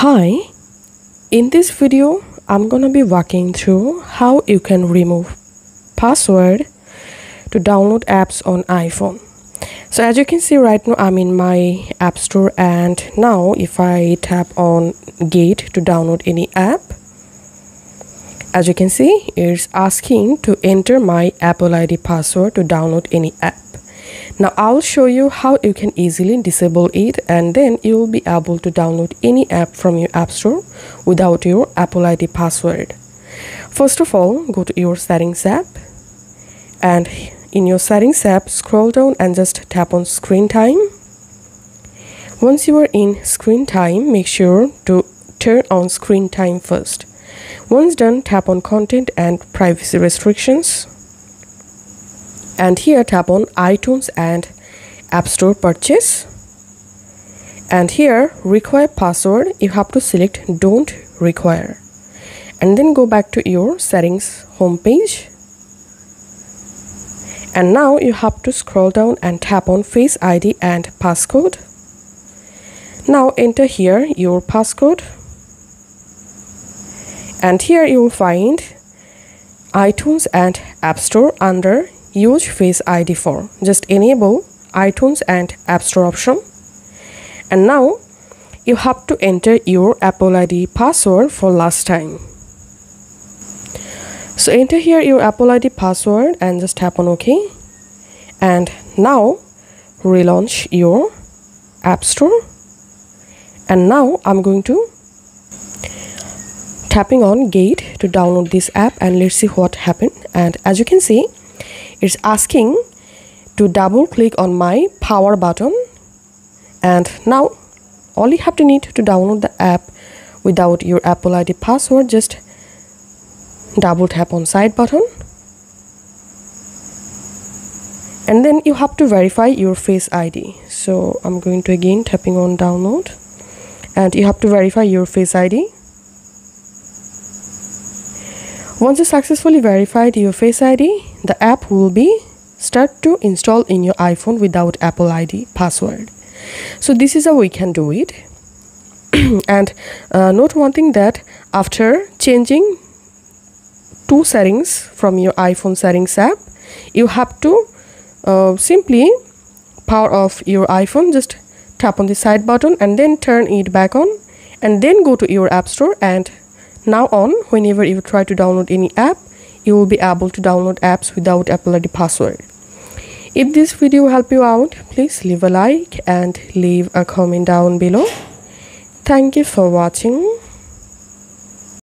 Hi, in this video I'm gonna be walking through how you can remove password to download apps on iPhone. So as you can see right now I'm in my app store and now if I tap on gate to download any app as you can see it's asking to enter my Apple ID password to download any app. Now I'll show you how you can easily disable it and then you will be able to download any app from your app store without your Apple ID password. First of all, go to your settings app and in your settings app, scroll down and just tap on screen time. Once you are in screen time, make sure to turn on screen time first. Once done, tap on content and privacy restrictions and here tap on iTunes and App Store purchase. And here require password. You have to select don't require. And then go back to your settings homepage. And now you have to scroll down and tap on face ID and passcode. Now enter here your passcode. And here you will find iTunes and App Store under use Face ID for. Just enable iTunes and App Store option. And now you have to enter your Apple ID password for last time. So enter here your Apple ID password and just tap on OK. And now relaunch your App Store. And now I'm going to tapping on gate to download this app and let's see what happened and as you can see it's asking to double click on my power button. And now all you have to need to download the app without your apple id password just double tap on side button. And then you have to verify your face id so i'm going to again tapping on download. And you have to verify your face id once you successfully verified your face id the app will be start to install in your iphone without apple id password. So this is how we can do it. And uh, note one thing that after changing two settings from your iphone settings app you have to uh, simply power off your iphone just tap on the side button and then turn it back on and then go to your app store and now on, whenever you try to download any app, you will be able to download apps without Apple ID password. If this video helped you out, please leave a like and leave a comment down below. Thank you for watching.